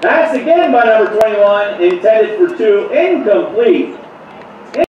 That's again by number 21, intended for two, incomplete.